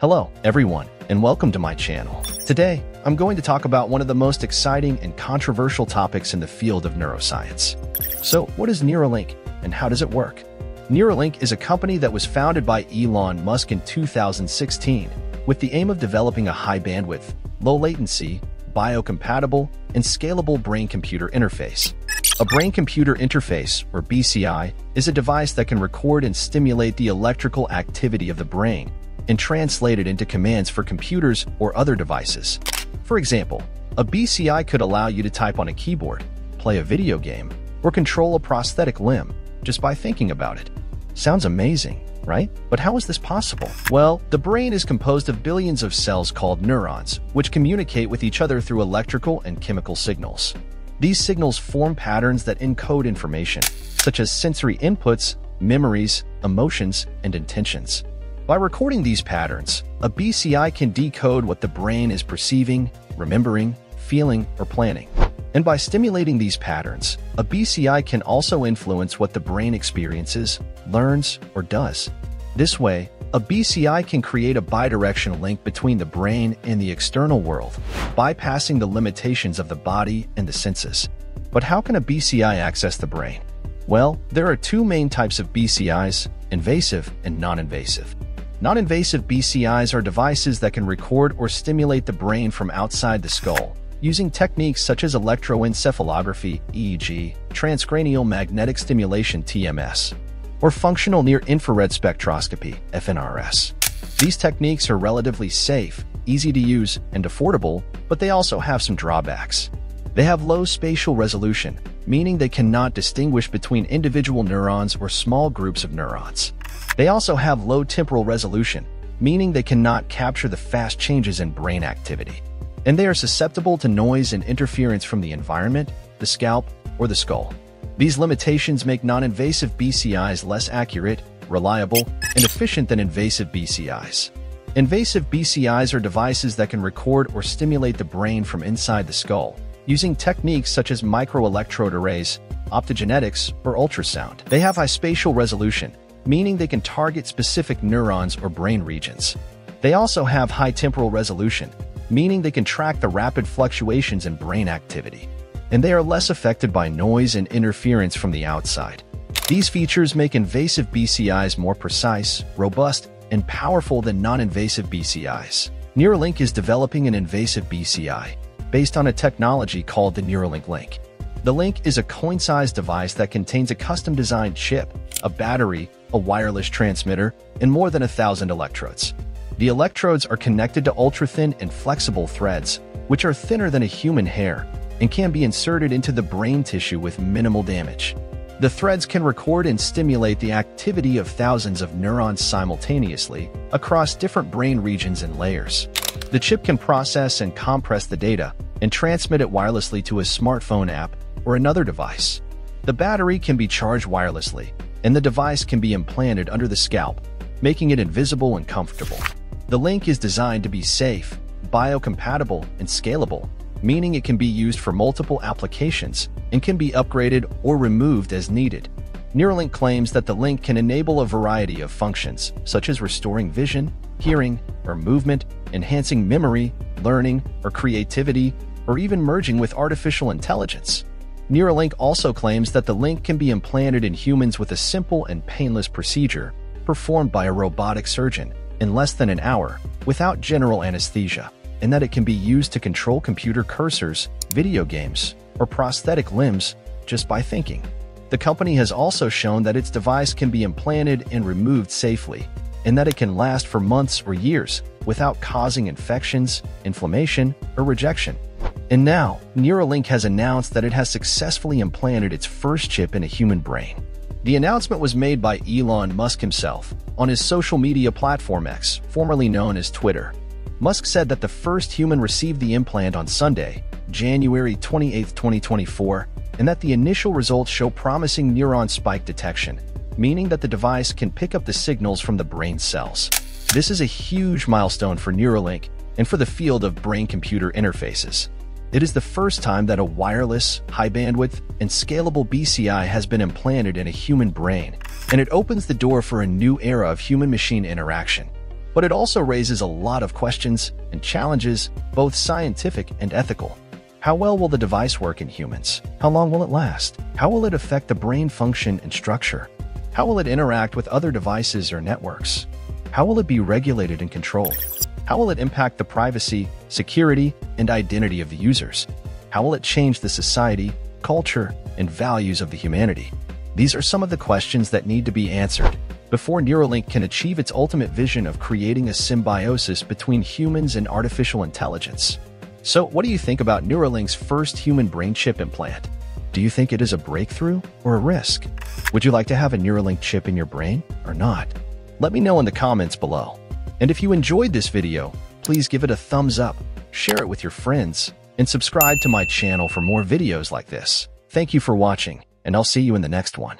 Hello, everyone, and welcome to my channel. Today, I'm going to talk about one of the most exciting and controversial topics in the field of neuroscience. So, what is Neuralink, and how does it work? Neuralink is a company that was founded by Elon Musk in 2016 with the aim of developing a high-bandwidth, low-latency, biocompatible, and scalable brain-computer interface. A brain-computer interface, or BCI, is a device that can record and stimulate the electrical activity of the brain and translate it into commands for computers or other devices. For example, a BCI could allow you to type on a keyboard, play a video game, or control a prosthetic limb just by thinking about it. Sounds amazing, right? But how is this possible? Well, the brain is composed of billions of cells called neurons, which communicate with each other through electrical and chemical signals. These signals form patterns that encode information, such as sensory inputs, memories, emotions, and intentions. By recording these patterns, a BCI can decode what the brain is perceiving, remembering, feeling, or planning. And by stimulating these patterns, a BCI can also influence what the brain experiences, learns, or does. This way, a BCI can create a bidirectional link between the brain and the external world, bypassing the limitations of the body and the senses. But how can a BCI access the brain? Well, there are two main types of BCIs, invasive and non-invasive. Non-invasive BCIs are devices that can record or stimulate the brain from outside the skull, using techniques such as electroencephalography EEG, transcranial magnetic stimulation TMS, or functional near-infrared spectroscopy FNRS. These techniques are relatively safe, easy to use, and affordable, but they also have some drawbacks. They have low spatial resolution, meaning they cannot distinguish between individual neurons or small groups of neurons. They also have low temporal resolution, meaning they cannot capture the fast changes in brain activity. And they are susceptible to noise and interference from the environment, the scalp, or the skull. These limitations make non-invasive BCIs less accurate, reliable, and efficient than invasive BCIs. Invasive BCIs are devices that can record or stimulate the brain from inside the skull, using techniques such as microelectrode arrays, optogenetics, or ultrasound. They have high spatial resolution, meaning they can target specific neurons or brain regions. They also have high temporal resolution, meaning they can track the rapid fluctuations in brain activity. And they are less affected by noise and interference from the outside. These features make invasive BCIs more precise, robust, and powerful than non-invasive BCIs. Neuralink is developing an invasive BCI based on a technology called the Neuralink Link. The Link is a coin-sized device that contains a custom-designed chip, a battery, a wireless transmitter, and more than a thousand electrodes. The electrodes are connected to ultra-thin and flexible threads, which are thinner than a human hair and can be inserted into the brain tissue with minimal damage. The threads can record and stimulate the activity of thousands of neurons simultaneously across different brain regions and layers. The chip can process and compress the data and transmit it wirelessly to a smartphone app or another device. The battery can be charged wirelessly, and the device can be implanted under the scalp, making it invisible and comfortable. The link is designed to be safe, biocompatible, and scalable, meaning it can be used for multiple applications and can be upgraded or removed as needed. Neuralink claims that the link can enable a variety of functions, such as restoring vision, hearing, or movement, enhancing memory, learning, or creativity, or even merging with artificial intelligence. Neuralink also claims that the link can be implanted in humans with a simple and painless procedure performed by a robotic surgeon in less than an hour without general anesthesia, and that it can be used to control computer cursors, video games, or prosthetic limbs just by thinking. The company has also shown that its device can be implanted and removed safely, and that it can last for months or years without causing infections, inflammation, or rejection. And now, Neuralink has announced that it has successfully implanted its first chip in a human brain. The announcement was made by Elon Musk himself on his social media platform X, formerly known as Twitter. Musk said that the first human received the implant on Sunday, January 28, 2024, and that the initial results show promising neuron spike detection, meaning that the device can pick up the signals from the brain cells. This is a huge milestone for Neuralink and for the field of brain-computer interfaces. It is the first time that a wireless, high-bandwidth, and scalable BCI has been implanted in a human brain, and it opens the door for a new era of human-machine interaction. But it also raises a lot of questions and challenges, both scientific and ethical. How well will the device work in humans? How long will it last? How will it affect the brain function and structure? How will it interact with other devices or networks? How will it be regulated and controlled? How will it impact the privacy, security, and identity of the users? How will it change the society, culture, and values of the humanity? These are some of the questions that need to be answered before Neuralink can achieve its ultimate vision of creating a symbiosis between humans and artificial intelligence. So, what do you think about Neuralink's first human brain chip implant? Do you think it is a breakthrough or a risk? Would you like to have a Neuralink chip in your brain or not? Let me know in the comments below. And if you enjoyed this video, please give it a thumbs up, share it with your friends, and subscribe to my channel for more videos like this. Thank you for watching, and I'll see you in the next one.